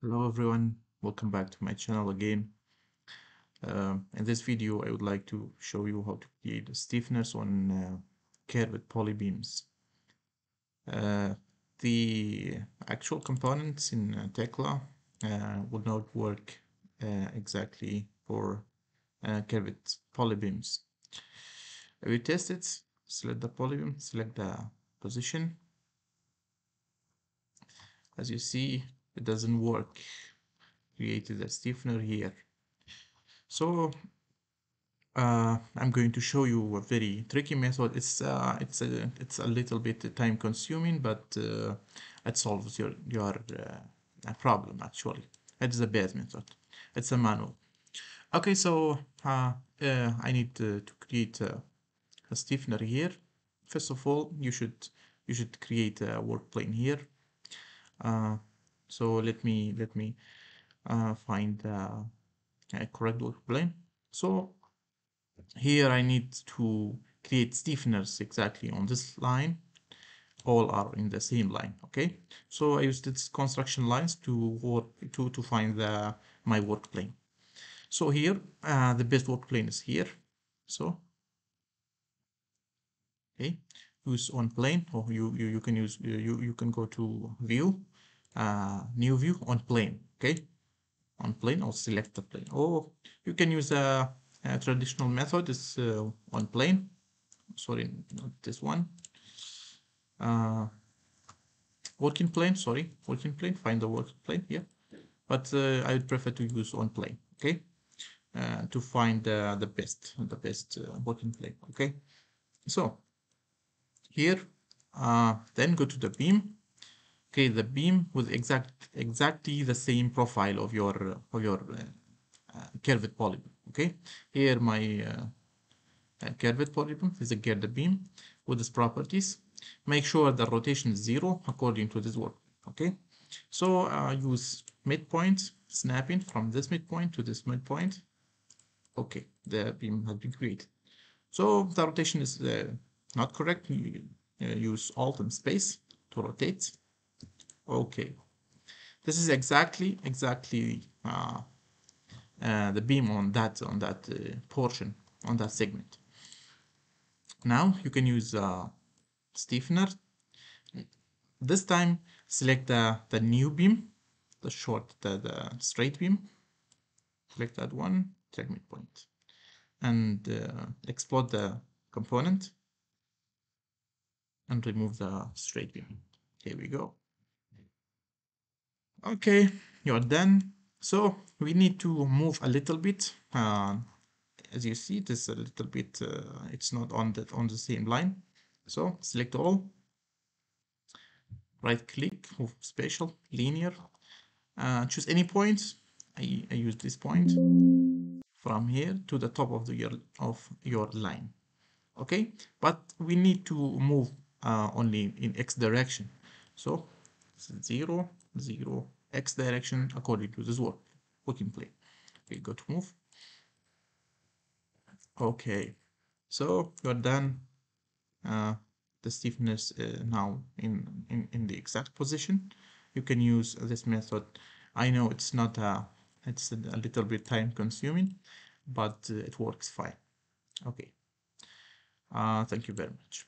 Hello everyone, welcome back to my channel again. Um, in this video I would like to show you how to create stiffeners on uh, curved polybeams. Uh, the actual components in uh, Tekla uh, would not work uh, exactly for uh, curved polybeams. We test it, select the polybeam, select the position. As you see, it doesn't work. Created a stiffener here. So uh, I'm going to show you a very tricky method. It's uh, it's a it's a little bit time consuming but uh, it solves your your uh, problem actually. It's the best method. It's a manual. Okay so uh, uh, I need to, to create a, a stiffener here. First of all you should you should create a work plane here so let me let me uh, find the correct work plane so here I need to create stiffeners exactly on this line. All are in the same line okay? So I used this construction lines to work to to find the my work plane so here uh, the best work plane is here. So okay use on plane or you you, you can use you you can go to view uh, new view on plane okay? On plane or select the plane. Or you can use a, a traditional method is uh, on plane. Sorry not this one. Uh, working plane sorry working plane find the working plane here but uh, I would prefer to use on plane okay? Uh, to find uh, the best the best uh, working plane okay? So here then go to the beam okay the beam with exact exactly the same profile of your of your uh, uh, curved polygon okay here my uh, uh curved polygon is a girder beam with its properties. Make sure the rotation is zero according to this work. Okay so uh, use midpoint snapping from this midpoint to this midpoint. Okay the beam has been created. So the rotation is uh, not correct. You use alt and space to rotate okay. This is exactly exactly uh, uh, the beam on that on that uh, portion on that segment. Now you can use uh, stiffener. This time select the the new beam the short the, the straight beam. Select that one select midpoint. And uh, explode the component and remove the straight beam. Here we go okay you're done. So we need to move a little bit. Uh, as you see it is a little bit uh, it's not on the on the same line. So select all. Right click spatial linear. Uh, choose any point. I, I use this point. From here to the top of the your of your line. Okay but we need to move uh, only in x direction. So 0 0 x direction according to this work We working plane. Okay go to move. Okay so you're done. Uh, the stiffeners uh, now in, in in the exact position. You can use this method. I know it's not a it's a little bit time consuming but uh, it works fine. Okay. Uh, thank you very much